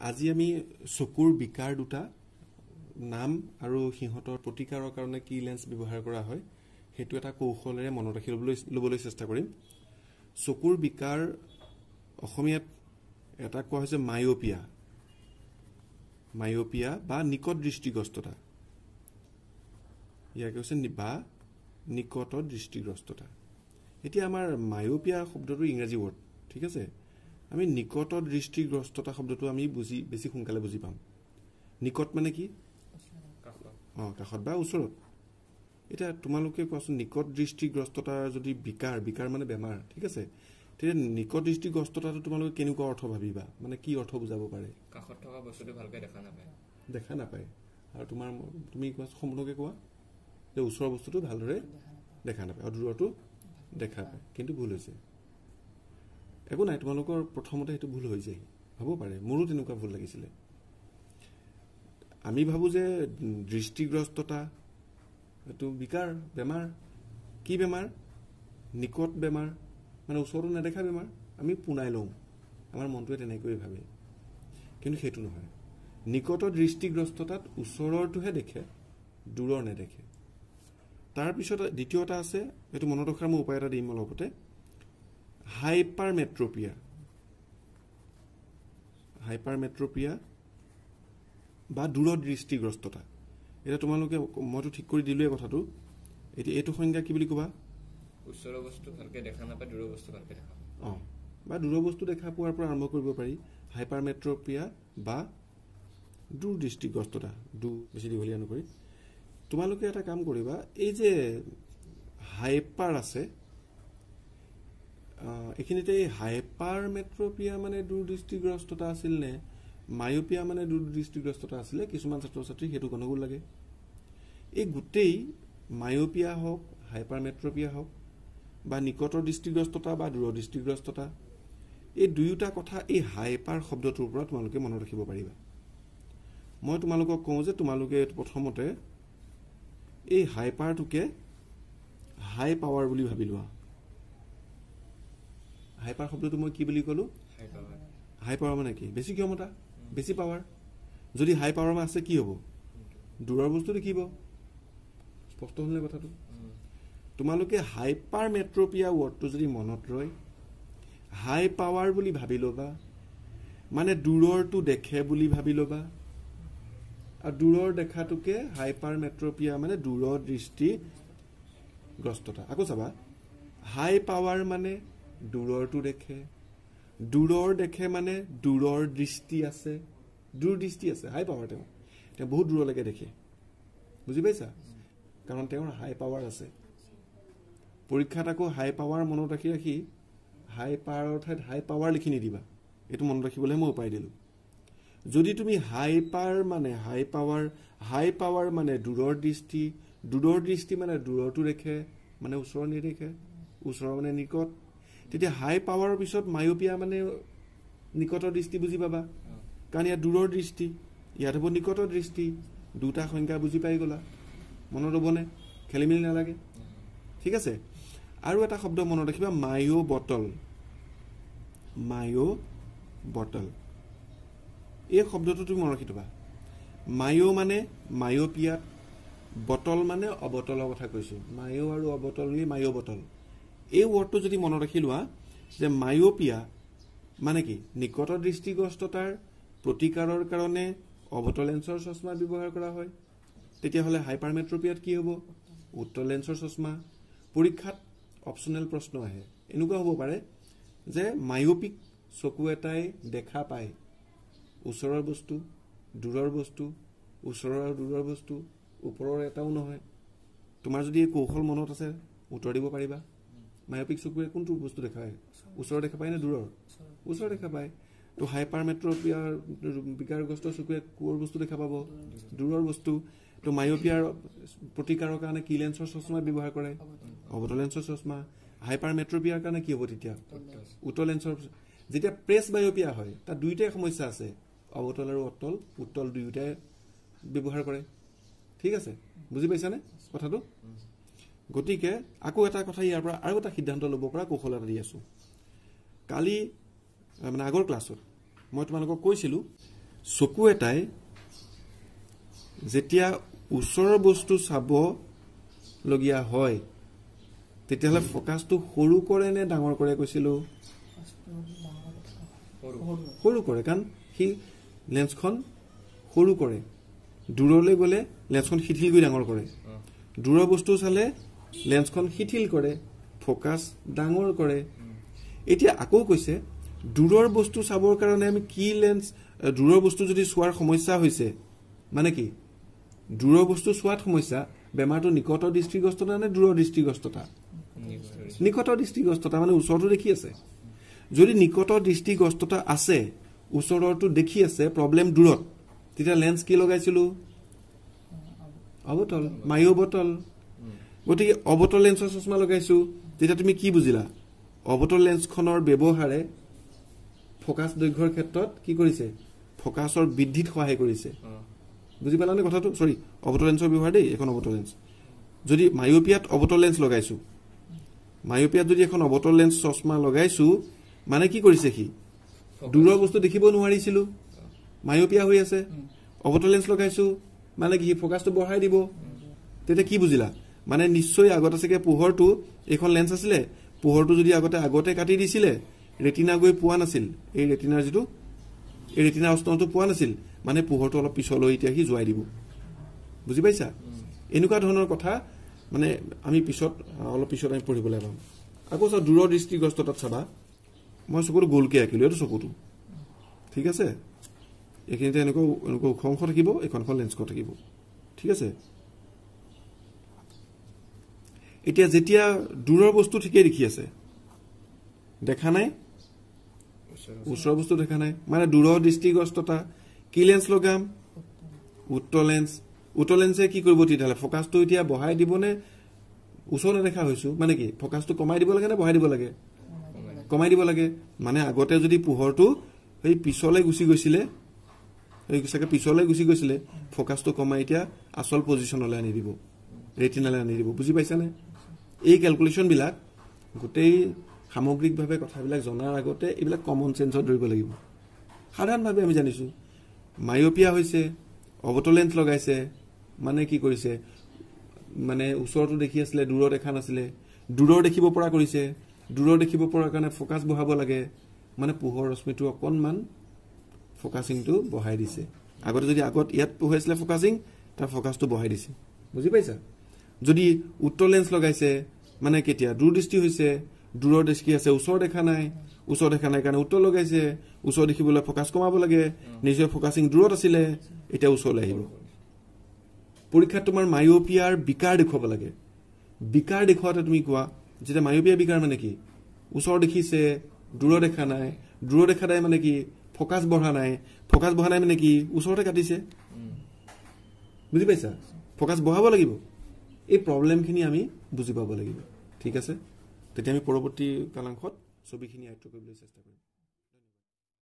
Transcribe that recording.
আজি আমি চকুৰ বিকাৰ দুটা নাম আৰু সিহঁতৰ প্ৰতিকাৰৰ কাৰণে কি লেন্স ব্যৱহাৰ কৰা হয় সেইটো এটা কৌশলেৰে মনত ৰাখি ল'বলৈ ল'বলৈ চেষ্টা কৰিম। চকুৰ বিকাৰ অসমীয়াত এটা কোৱা হৈছে মায়'পিয়া। মায়'পিয়া বা নিকট দৃষ্টিগ্ৰস্ততা। ইয়াকে হৈছে বা নিকট দৃষ্টিগ্ৰস্ততা। এতিয়া আমাৰ মায়'পিয়া শব্দটো ইংৰাজী ৱৰ্ড ঠিক আছে? আমি নিকট দৃষ্টিগ্ৰস্ততা শব্দটো আমি বুজি বেছি সোনকালে বুজি পাম। নিকট মানে কি? অঁ কাষত বা ওচৰত। এতিয়া তোমালোকে কোৱাচোন নিকট দৃষ্টিগ্ৰস্ততাৰ যদি বিকাৰ বিকাৰ মানে বেমাৰ ঠিক আছে? তেতিয়া নিকট দৃষ্টিগ্ৰস্ততাটো তোমালোকে কেনেকুৱা অৰ্থ ভাবিবা? মানে কি অৰ্থ বুজাব পাৰে? কাষত থকা বস্তুটো ভালকে দেখা নাপায়। দেখা নাপায়। আৰু তোমাৰ তুমি কোৱা সম্পূৰ্ণকৈ কোৱা যে ওচৰৰ বস্তুটো ভালদৰে দেখা নাপায়। আৰু দূৰতো দেখা পায়। কিন্তু ভুল হৈছে। একো নাই তোমালোকৰ প্ৰথমতে সেইটো ভুল হৈ যায় হ'ব পাৰে মোৰো তেনেকুৱা ভুল লাগিছিলে। আমি ভাবোঁ যে দৃষ্টিগ্ৰস্ততা এইটো বিকাৰ বেমাৰ। কি বেমাৰ? নিকট বেমাৰ মানে ওচৰতো নেদেখা বেমাৰ। আমি পোনাই লওঁ। আমাৰ মনটোৱে তেনেকৈয়ে ভাবে। কিন্তু সেইটো নহয়। নিকট দৃষ্টিগ্ৰস্ততাত ওচৰৰটোহে দেখে দূৰৰ নেদেখে। তাৰপিছত দ্বিতীয় এটা আছে এইটো মনত ৰখাৰ মই উপায় এটা দিম অলপতে। হাইপাৰ মেট্ৰপিয়া হাইপাৰ মেট্ৰপিয়া বা দূৰদৃষ্টিগ্ৰস্ততা। এতিয়া তোমালোকে মইতো ঠিক কৰি দিলোৱে কথাটো। এতিয়া এইটো সংজ্ঞা কি বুলি ক'বা? ওচৰৰ বস্তু ভালকে দেখা নাপায় দূৰৰ বস্তু ভালকে দেখা অঁ বা দূৰৰ বস্তু দেখা পোৱাৰ পৰা আৰম্ভ কৰিব পাৰি। হাইপাৰ মেট্ৰপিয়া বা দূৰদৃষ্টিগ্ৰস্ততা। দূৰ বেছি দীঘলীয়া নকৰি। তোমালোকে এটা কাম কৰিবা এই যে হাইপাৰ আছে এইখিনিতে এই হাইপাৰ মেট্ৰপিয়া মানে দূৰদৃষ্টিগ্ৰস্ততা আছিল নে মায়'পিয়া মানে দূৰদৃষ্টিগ্ৰস্ততা আছিলে কিছুমান ছাত্ৰ ছাত্ৰী সেইটো গণ্ডগোল লাগে। এই গোটেই মায়'পিয়া হওক হাইপাৰ মেট্ৰপিয়া হওক বা নিকটৰ দৃষ্টিগ্ৰস্ততা বা দূৰৰ দৃষ্টিগ্ৰস্ততা এই দুয়োটা কথা এই হাইপাৰ শব্দটোৰ পৰা তোমালোকে মনত ৰাখিব পাৰিবা। মই তোমালোকক কওঁ যে তোমালোকে প্ৰথমতে এই হাইপাৰটোকে হাই পাৱাৰ বুলি ভাবি লোৱা। হাইপাৰ শব্দটো মই কি বুলি ক'লো? হাই পাৱাৰ মানে কি? বেছি ক্ষমতা বেছি পাৱাৰ যদি হাই পাৱাৰ আছে কি হ'ব? দূৰৰ বস্তু দেখিব স্পষ্ট হ'লনে কথাটো। তোমালোকে হাইপাৰ মেট্ৰপিয়া ৱৰ্ডটো যদি মনত ৰয় হাই পাৱাৰ বুলি ভাবি ল'বা মানে দূৰৰটো দেখে বুলি ভাবি ল'বা আৰু দূৰৰ দেখাটোকে হাইপাৰ মেট্ৰপিয়া মানে দূৰৰ দৃষ্টিগ্ৰস্ততা আকৌ চাবা হাই পাৱাৰ মানে দূৰৰটো দেখে। দূৰৰ দেখে মানে দূৰৰ দৃষ্টি আছে। দূৰ দৃষ্টি আছে হাই পাৱাৰ তেওঁ। তেওঁ বহুত দূৰলৈকে দেখে। বুজি পাইছা? কাৰণ তেওঁৰ হাই পাৱাৰ আছে। পৰীক্ষাত আকৌ হাই পাৱাৰ মনত ৰাখি ৰাখি হাই পাৱাৰৰ ঠাইত হাই পাৱাৰ লিখি নিদিবা। এইটো মনত ৰাখিবলৈ মই উপায় দিলোঁ। যদি তুমি হাই পাৰ মানে হাই পাৱাৰ হাই পাৱাৰ মানে দূৰৰ দৃষ্টি দূৰৰ দৃষ্টি মানে দূৰৰটো দেখে মানে ওচৰৰ নেদেখে ওচৰৰ মানে নিকট তেতিয়া হাই পাৱাৰৰ পিছত মায়'পিয়া মানে নিকটৰ দৃষ্টি বুজি পাবা। কাৰণ ইয়াত দূৰৰ দৃষ্টি ইয়াত হ'ব নিকটৰ দৃষ্টি দুটা সংখ্যা বুজি পাই গ'লা। মনত হ'বনে খেলি মেলি নালাগে। ঠিক আছে? আৰু এটা শব্দ মনত ৰাখিবা মায়ো বটল মায়ো বটল এই শব্দটো তুমি মনত ৰাখি থবা। মায়ো মানে মায়'পিয়াত বটল মানে অবটলৰ কথা কৈছোঁ। মায়ো আৰু অবটল বুলি মায়ো বটল এই ৱৰ্ডটো যদি মনত ৰাখি লোৱা যে মায়'পিয়া মানে কি? নিকট দৃষ্টিগ্ৰস্ততাৰ প্ৰতিকাৰৰ কাৰণে অবটল লেন্সৰ চশমা ব্যৱহাৰ কৰা হয়। তেতিয়াহ'লে হাইপাৰমেট্ৰপিয়াত কি হ'ব? উত্তৰ লেন্সৰ চশমা। পৰীক্ষাত অপচনেল প্ৰশ্ন আহে। এনেকুৱা হ'ব পাৰে যে মায়'পিক চকু এটাই দেখা পায়। ওচৰৰ বস্তু দূৰৰ বস্তু ওচৰৰ আৰু দূৰৰ বস্তু ওপৰৰ এটাও নহয়। তোমাৰ যদি এই কৌশল মনত আছে উত্তৰ দিব পাৰিবা। মায়'পিক চকুৱে কোনটো বস্তু দেখা পায় ওচৰৰ দেখা পায় নে দূৰৰ? ওচৰৰ দেখা পায়। তো হাইপাৰ মেট্ৰপিয়াৰ বিকাৰগ্ৰস্ত চকুৱে ক'ৰ বস্তু দেখা পাব? দূৰৰ বস্তু। তো মায়'পিয়াৰ প্ৰতিকাৰৰ কাৰণে কি লেন্সৰ চশমা ব্যৱহাৰ কৰে? অৱতল। লেন্সৰ চশমা। হাইপাৰ মেট্ৰপিয়াৰ কাৰণে কি হ'ব তেতিয়া? উত্তল লেন্সৰ যেতিয়া প্ৰেছ বায়'পিয়া হয় তাত দুয়োটাই সমস্যা আছে। অৱতল আৰু অতল উত্তল দুয়োটাই ব্যৱহাৰ কৰে। ঠিক আছে? বুজি পাইছানে কথাটো? গতিকে আকৌ এটা কথা ইয়াৰ পৰা আৰু এটা সিদ্ধান্ত ল'ব পৰা কৌশল এটা দি আছোঁ। কালি মানে আগৰ ক্লাছত মই তোমালোকক কৈছিলোঁ চকু এটাই যেতিয়া ওচৰৰ বস্তু চাবলগীয়া হয় তেতিয়াহ'লে ফ'কাছটো সৰু কৰে নে ডাঙৰ কৰে কৈছিলো? সৰু কৰে কাৰণ সি লেন্সখন সৰু কৰে। দূৰলৈ গ'লে লেন্সখন শিথিল কৰি ডাঙৰ কৰে। দূৰৰ বস্তু চালে লেন্সখন শিথিল কৰে ফ'কাছ ডাঙৰ কৰে। এতিয়া আকৌ কৈছে দূৰৰ বস্তু চাবৰ কাৰণে আমি কি লেন্স দূৰৰ বস্তু যদি চোৱাৰ সমস্যা হৈছে মানে কি? দূৰৰ বস্তু চোৱাত সমস্যা বেমাৰটো নিকট দৃষ্টিগ্ৰস্ততা নে দূৰৰ দৃষ্টিগ্ৰস্ততা নিকট দৃষ্টিগ্ৰস্ততা মানে ওচৰতো দেখি আছে। যদি নিকট দৃষ্টিগ্ৰস্ততা আছে ওচৰৰটো দেখি আছে প্ৰব্লেম দূৰত তেতিয়া লেন্স কি লগাইছিলো? অবতল মায়ো বটল। গতিকে অবতল লেন্সৰ চশমা লগাইছো। তেতিয়া তুমি কি বুজিলা? অবতল লেন্সখনৰ ব্যৱহাৰে ফ'কাছ দৈৰ্ঘ্যৰ ক্ষেত্ৰত কি কৰিছে? ফ'কাছৰ বৃদ্ধিত সহায় কৰিছে। বুজি পালানে কথাটো? চৰি অবতল লেন্সৰ ব্যৱহাৰ দেই এখন অবতল লেন্স যদি মায়োপিয়াত অবতল লেন্স লগাইছো মায়োপিয়াত যদি এখন অবতল লেন্স চশমা লগাইছো মানে কি কৰিছে সি? দূৰৰ বস্তু দেখিব নোৱাৰিছিলো। মায়োপিয়া হৈ আছে। অবতল লেন্স লগাইছো মানে কি সি ফ'কাছটো বঢ়াই দিব? তেতিয়া কি বুজিলা? মানে নিশ্চয় আগতে চাগে পোহৰটো এইখন লেন্স আছিলে পোহৰটো যদি আগতে আগতে কাটি দিছিলে ৰেটিনা গৈ পোৱা নাছিল। এই ৰেটিনাৰ যিটো এই ৰেটিনা অস্তনটো পোৱা নাছিল মানে পোহৰটো অলপ পিছলৈ এতিয়া সি যোৱাই দিব। বুজি পাইছা? এনেকুৱা ধৰণৰ কথা মানে আমি পিছত অলপ পিছত আমি পঢ়িবলৈ পাম আকৌ চা দূৰৰ দৃষ্টিগ্ৰস্ততাত চাবা। মই চকুটো গোলকে আঁকিলো এইটো চকুটো। ঠিক আছে? এইখিনিতে এনেকুৱা এনেকুৱা ওখ অংশ থাকিব এইখনখন লেন্সখন থাকিব। ঠিক আছে? এতিয়া যেতিয়া দূৰৰ বস্তু ঠিকেই দেখি আছে দেখা নাই? ওচৰৰ বস্তু দেখা নাই। মানে দূৰৰ দৃষ্টিগ্ৰস্ততা কি লেন্স লগাম? উত্তৰ লেন্স উত্তৰ লেন্সে কি কৰিব তেতিয়াহ'লে? ফ'কাছটো এতিয়া বঢ়াই দিবনে? ওচৰ নেদেখা হৈছো। মানে কি? ফ'কাছটো কমাই দিব লাগে নে বঢ়াই দিব লাগে? কমাই দিব লাগে। মানে আগতে যদি পোহৰটো সেই পিছলৈ গুচি গৈছিলে চাগে পিছলৈ গুচি গৈছিলে ফ'কাছটো কমাই এতিয়া আচল পজিশ্যনলৈ আনি দিব। ৰেটিনালৈ আনি দিব। বুজি পাইছানে? এই কেলকুলেশ্যনবিলাক গোটেই সামগ্ৰিকভাৱে কথাবিলাক জনাৰ আগতে এইবিলাক কমন চেঞ্চত ধৰিব লাগিব। সাধাৰণভাৱে আমি জানিছোঁ মায়োপিয়া হৈছে অবটলেন্স লগাইছে মানে কি কৰিছে? মানে ওচৰতো দেখি আছিলে দূৰৰ দেখা নাছিলে দূৰৰ দেখিব পৰা কৰিছে দূৰৰ দেখিব পৰাৰ কাৰণে ফ'কাছ বঢ়াব লাগে মানে পোহৰ ৰশ্মিটো অকণমান ফ'কাচিংটো বঢ়াই দিছে। আগতে যদি আগত ইয়াত পঢ়ুৱাইছিলে ফ'কাচিং তাৰ ফ'কাছটো বঢ়াই দিছে। বুজি পাইছা? যদি উত্তৰ লেন্স লগাইছে মানে কেতিয়া? দূৰদৃষ্টি হৈছে দূৰৰ দৃষ্টি আছে? ওচৰ দেখা নাই। ওচৰ দেখা নাই কাৰণে উত্তৰ লগাইছে ওচৰ দেখিবলৈ ফ'কাছ কমাব লাগে নিজৰ ফ'কাচিং দূৰত আছিলে এতিয়া ওচৰলৈ আহিব। পৰীক্ষাত তোমাৰ মায়োপিয়াৰ বিকাৰ দেখুৱাব লাগে। বিকাৰ দেখুৱাওঁতে তুমি কোৱা যেতিয়া মায়োপিয়া বিকাৰ মানে কি? ওচৰ দেখিছে দূৰ দেখা নাই দূৰ দেখা নাই মানে কি? ফ'কাছ বঢ়া নাই। ফ'কাছ বঢ়া নাই মানে কি? ওচৰতে কাটিছে। বুজি পাইছা? ফ'কাছ বঢ়াব লাগিব। এই প্ৰব্লেমখিনি আমি বুজি পাব লাগিব। ঠিক আছে? তেতিয়া আমি পৰৱৰ্তী কালাংশত ছবিখিনি আয়ত্ব কৰিবলৈ চেষ্টা কৰিম।